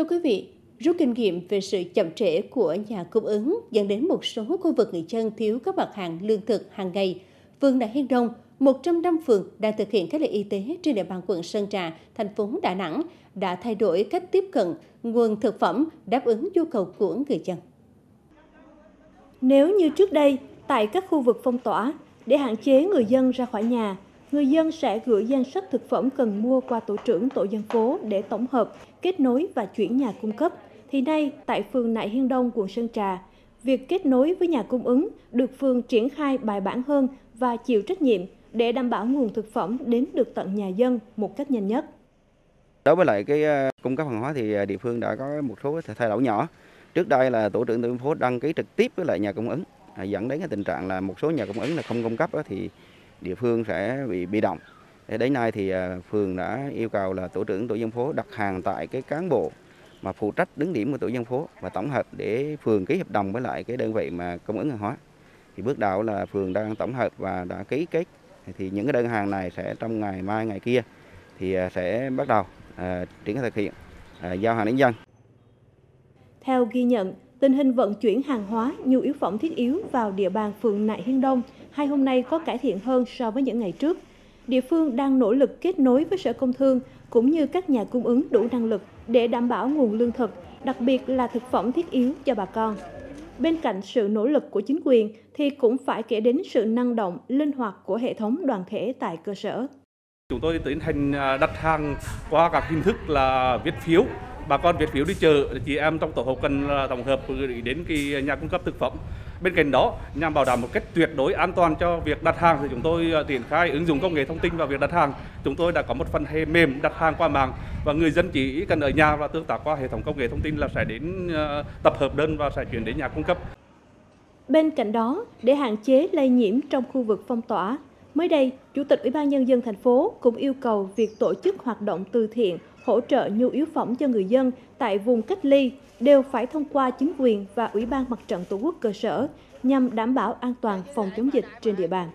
Thưa quý vị, rút kinh nghiệm về sự chậm trễ của nhà cung ứng dẫn đến một số khu vực người dân thiếu các mặt hàng lương thực hàng ngày. Phường Đại Hiên Đông, một trong năm phường đang thực hiện cách ly y tế trên địa bàn quận Sơn Trà, thành phố Đà Nẵng đã thay đổi cách tiếp cận nguồn thực phẩm đáp ứng nhu cầu của người dân. Nếu như trước đây, tại các khu vực phong tỏa, để hạn chế người dân ra khỏi nhà, người dân sẽ gửi danh sách thực phẩm cần mua qua tổ trưởng tổ dân phố để tổng hợp, kết nối và chuyển nhà cung cấp. Thì nay, tại phường Nại Hiên Đông, quận Sơn Trà, việc kết nối với nhà cung ứng được phường triển khai bài bản hơn và chịu trách nhiệm để đảm bảo nguồn thực phẩm đến được tận nhà dân một cách nhanh nhất. Đối với lại cái ờ, cung cấp hàng hóa thì ờ, địa phương đã có một số thay đổi nhỏ. Trước đây là tổ trưởng tổ dân phố đăng ký trực tiếp với lại nhà cung ứng à, dẫn đến cái tình trạng là một số nhà cung ứng là không cung cấp thì địa phương sẽ bị bị động. Đến nay thì à, phường đã yêu cầu là tổ trưởng tổ dân phố đặt hàng tại cái cán bộ mà phụ trách đứng điểm của tổ dân phố và tổng hợp để phường ký hợp đồng với lại cái đơn vị mà cung ứng hàng hóa. Thì bước đầu là phường đang tổng hợp và đã ký kết thì những cái đơn hàng này sẽ trong ngày mai ngày kia thì à, sẽ bắt đầu uh, triển khai thực hiện uh, giao hàng đến dân. Theo ghi nhận, tình hình vận chuyển hàng hóa, nhu yếu phẩm thiết yếu vào địa bàn phường Nại Hiên Đông hai hôm nay có cải thiện hơn so với những ngày trước. Địa phương đang nỗ lực kết nối với Sở Công Thương cũng như các nhà cung ứng đủ năng lực để đảm bảo nguồn lương thực, đặc biệt là thực phẩm thiết yếu cho bà con. Bên cạnh sự nỗ lực của chính quyền thì cũng phải kể đến sự năng động, linh hoạt của hệ thống đoàn thể tại cơ sở. Chúng tôi tiến hành à, đặt hàng qua các hình thức là viết phiếu, bà con viết phiếu đi chợ, chị em trong tổ hậu cần tổng hợp gửi đến cái nhà cung cấp thực phẩm. Bên cạnh đó, nhằm bảo đảm một cách tuyệt đối an toàn cho việc đặt hàng thì chúng tôi à, triển khai ứng dụng công nghệ thông tin vào việc đặt hàng. Chúng tôi đã có một phần hệ mềm đặt hàng qua mạng và người dân chỉ cần ở nhà và tương tác qua hệ thống công nghệ thông tin là sẽ đến à, tập hợp đơn và sẽ chuyển đến nhà cung cấp. Bên cạnh đó, để hạn chế lây nhiễm trong khu vực phong tỏa, Mới đây, Chủ tịch Ủy ban Nhân dân thành phố cũng yêu cầu việc tổ chức hoạt động từ thiện, hỗ trợ nhu yếu phẩm cho người dân tại vùng cách ly đều phải thông qua chính quyền và Ủy ban Mặt trận Tổ quốc cơ sở nhằm đảm bảo an toàn phòng chống dịch trên địa bàn.